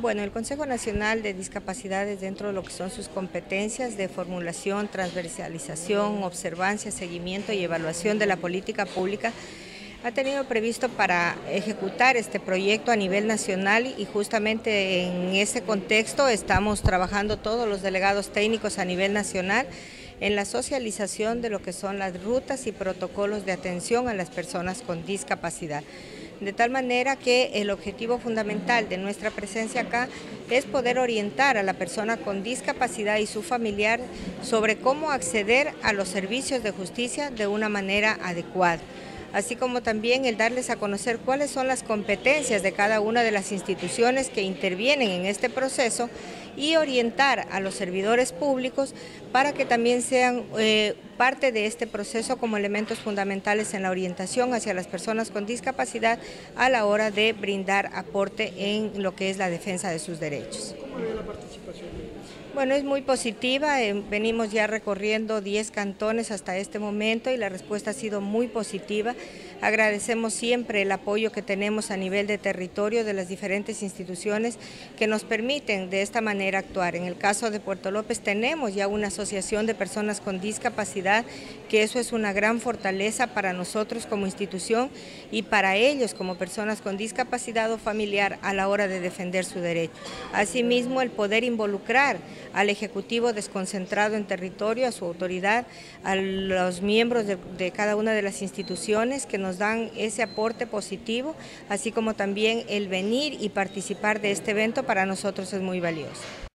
Bueno, el Consejo Nacional de Discapacidades dentro de lo que son sus competencias de formulación, transversalización, observancia, seguimiento y evaluación de la política pública ha tenido previsto para ejecutar este proyecto a nivel nacional y justamente en ese contexto estamos trabajando todos los delegados técnicos a nivel nacional en la socialización de lo que son las rutas y protocolos de atención a las personas con discapacidad de tal manera que el objetivo fundamental de nuestra presencia acá es poder orientar a la persona con discapacidad y su familiar sobre cómo acceder a los servicios de justicia de una manera adecuada así como también el darles a conocer cuáles son las competencias de cada una de las instituciones que intervienen en este proceso y orientar a los servidores públicos para que también sean eh, parte de este proceso como elementos fundamentales en la orientación hacia las personas con discapacidad a la hora de brindar aporte en lo que es la defensa de sus derechos. ¿Cómo ve la participación? Bueno, es muy positiva, eh, venimos ya recorriendo 10 cantones hasta este momento y la respuesta ha sido muy positiva. Agradecemos siempre el apoyo que tenemos a nivel de territorio de las diferentes instituciones que nos permiten de esta manera actuar. En el caso de Puerto López tenemos ya una asociación de personas con discapacidad, que eso es una gran fortaleza para nosotros como institución y para ellos como personas con discapacidad o familiar a la hora de defender su derecho. Asimismo, el poder involucrar al Ejecutivo desconcentrado en territorio, a su autoridad, a los miembros de, cada una de las instituciones que nos dan ese aporte positivo, así como también el venir y participar de este evento para nosotros es muy valioso.